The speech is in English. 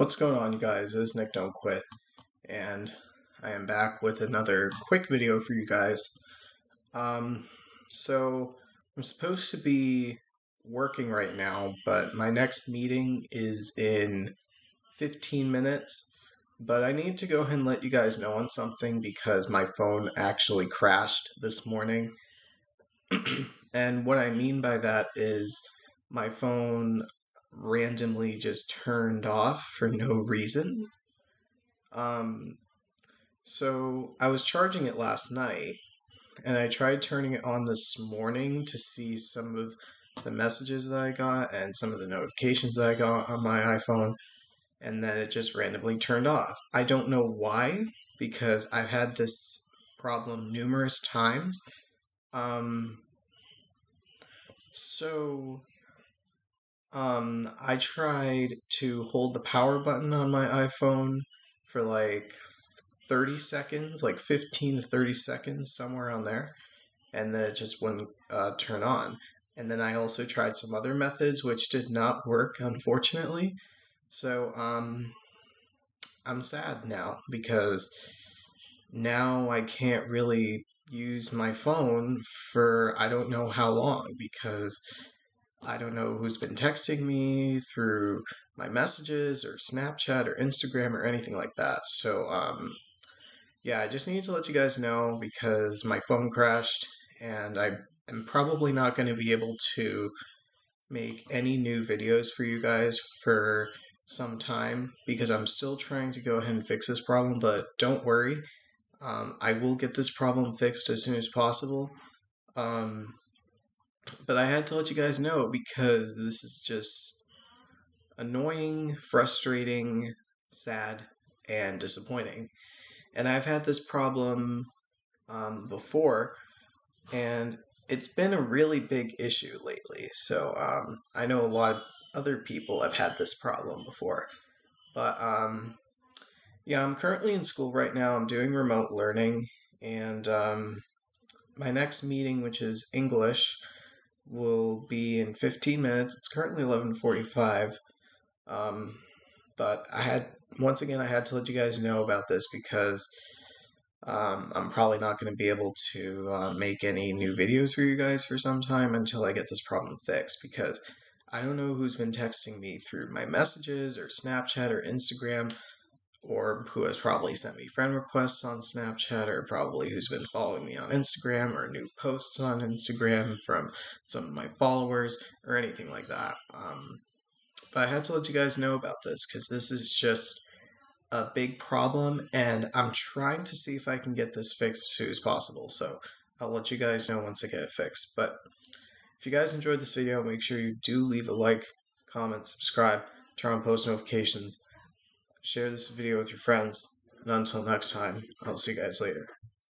What's going on, you guys? Is Nick Don't Quit, and I am back with another quick video for you guys. Um, so I'm supposed to be working right now, but my next meeting is in 15 minutes. But I need to go ahead and let you guys know on something because my phone actually crashed this morning. and what I mean by that is my phone randomly just turned off for no reason. Um, so I was charging it last night, and I tried turning it on this morning to see some of the messages that I got and some of the notifications that I got on my iPhone, and then it just randomly turned off. I don't know why, because I've had this problem numerous times. Um, so um, I tried to hold the power button on my iPhone for like 30 seconds, like 15 to 30 seconds, somewhere on there, and then it just wouldn't uh, turn on. And then I also tried some other methods which did not work, unfortunately. So, um, I'm sad now because now I can't really use my phone for I don't know how long because I don't know who's been texting me through my messages or Snapchat or Instagram or anything like that. So, um, yeah, I just needed to let you guys know because my phone crashed and I am probably not going to be able to make any new videos for you guys for some time because I'm still trying to go ahead and fix this problem, but don't worry. Um, I will get this problem fixed as soon as possible. Um, but I had to let you guys know because this is just annoying, frustrating, sad, and disappointing. And I've had this problem um, before, and it's been a really big issue lately. So um, I know a lot of other people have had this problem before. But um, yeah, I'm currently in school right now. I'm doing remote learning, and um, my next meeting, which is English, will be in 15 minutes. It's currently 11:45. Um, but I had once again I had to let you guys know about this because um, I'm probably not going to be able to uh, make any new videos for you guys for some time until I get this problem fixed because I don't know who's been texting me through my messages or Snapchat or Instagram or who has probably sent me friend requests on Snapchat, or probably who's been following me on Instagram, or new posts on Instagram from some of my followers, or anything like that. Um, but I had to let you guys know about this because this is just a big problem, and I'm trying to see if I can get this fixed as soon as possible. So I'll let you guys know once I get it fixed. But if you guys enjoyed this video, make sure you do leave a like, comment, subscribe, turn on post notifications share this video with your friends. And until next time, I'll see you guys later.